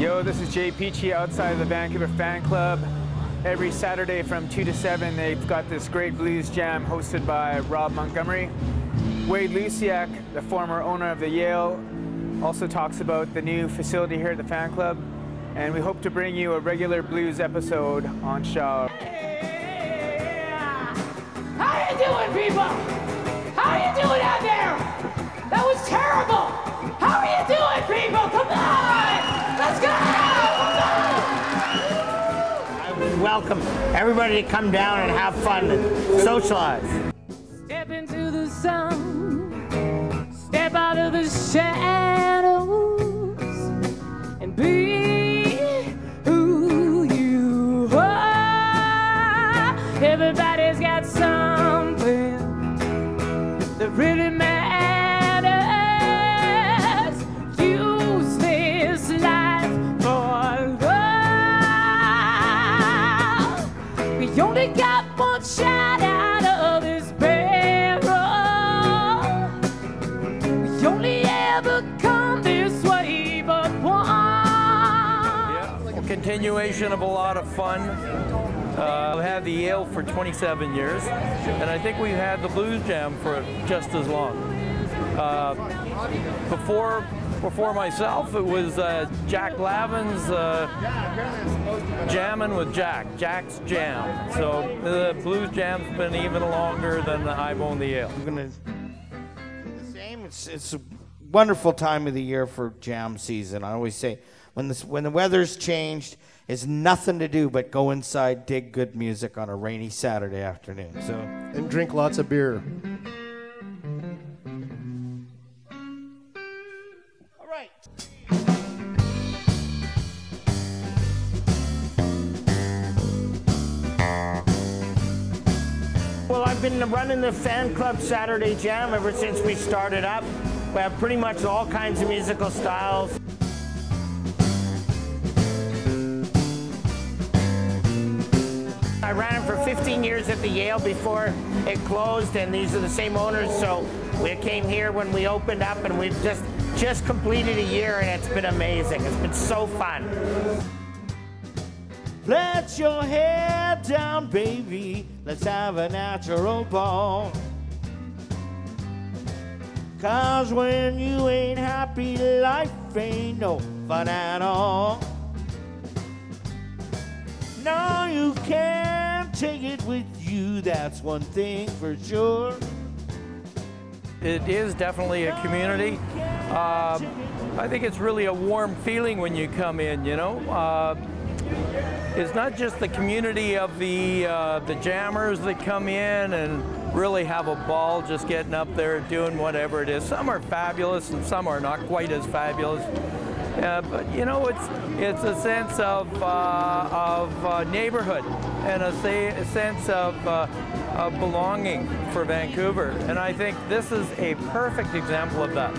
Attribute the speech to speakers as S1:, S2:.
S1: Yo, this is Jay Peachy outside of the Vancouver Fan Club. Every Saturday from 2 to 7, they've got this great blues jam hosted by Rob Montgomery. Wade Luciak, the former owner of the Yale, also talks about the new facility here at the fan club. And we hope to bring you a regular blues episode on Shaw.
S2: How you doing, people?
S3: Welcome everybody to come down and have fun and socialize.
S2: Step into the sun. Step out of the shadows We only got one shot out of this barrel. We only ever come this way but once.
S4: A continuation of a lot of fun. Uh, I've had the Yale for 27 years, and I think we've had the Blues Jam for just as long. Uh, before, before myself, it was uh, Jack Lavin's uh, jamming with Jack, Jack's Jam. So the Blues Jam's been even longer than I've owned the Yale.
S3: I'm gonna do the same. It's it's a wonderful time of the year for jam season. I always say when this when the weather's changed, it's nothing to do but go inside, dig good music on a rainy Saturday afternoon. So
S5: and drink lots of beer.
S3: Right. Well, I've been running the fan club Saturday Jam ever since we started up. We have pretty much all kinds of musical styles. I ran it for 15 years at the Yale before it closed, and these are the same owners. So we came here when we opened up, and we've just just completed a year, and it's been amazing. It's been so fun. Let your head down, baby. Let's have a natural ball. Cause when you ain't happy, life ain't no fun at all. No, you can't take it with you, that's one thing for sure.
S4: It is definitely a community. Uh, I think it's really a warm feeling when you come in, you know. Uh, it's not just the community of the uh, the jammers that come in and really have a ball just getting up there doing whatever it is. Some are fabulous and some are not quite as fabulous. Uh, but you know, it's it's a sense of uh, of uh, neighborhood and a, a sense of, uh, of belonging for Vancouver, and I think this is a perfect example of that.